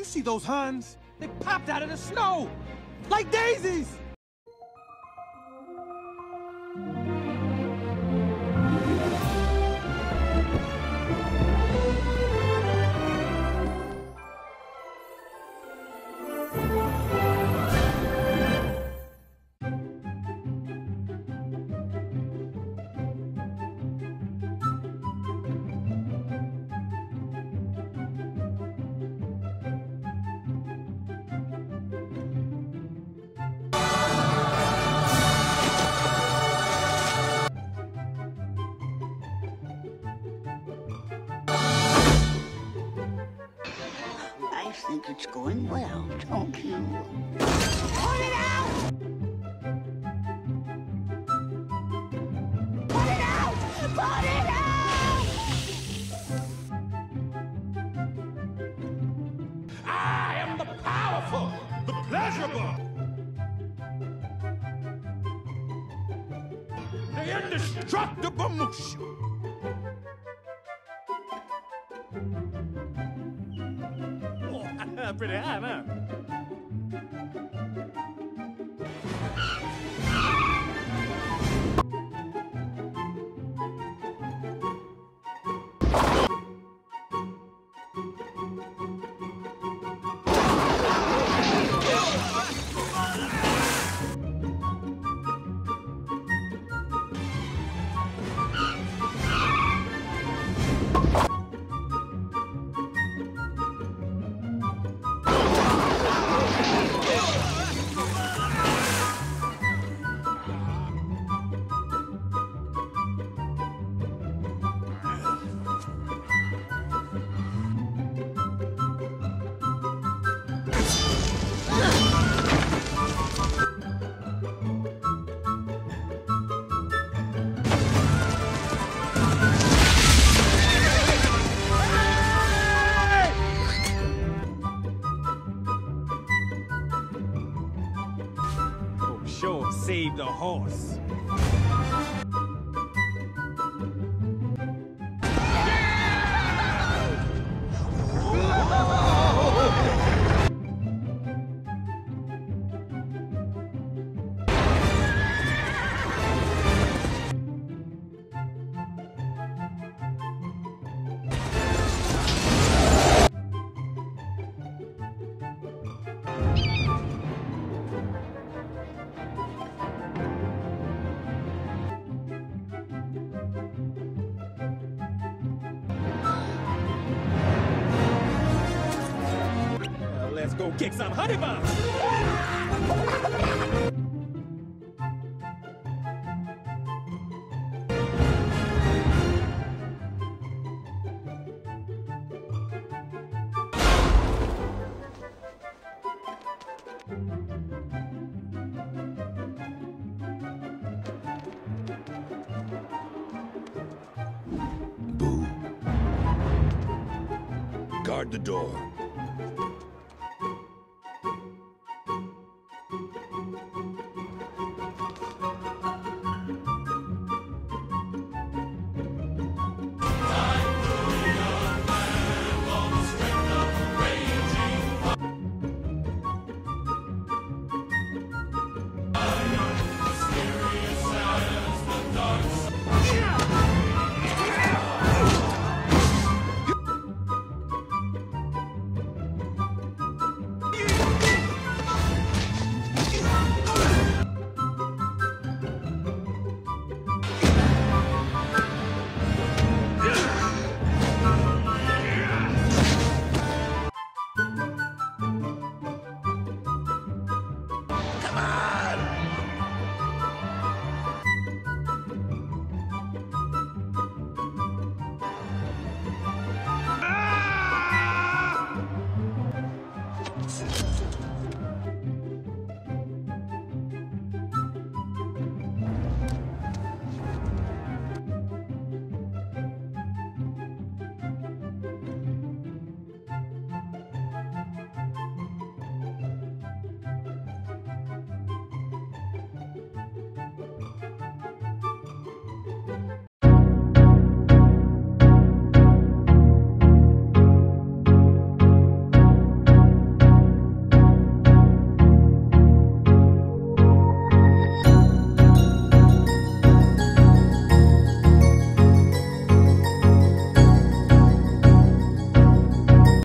you see those Huns? They popped out of the snow! Like daisies! Think it's going well, don't you? Put it out! Put it out! Put it out! I am the powerful, the pleasurable, the indestructible Mushu. Pretty high, huh? Save the horse. Go kick some honey buns. Boo. Guard the door.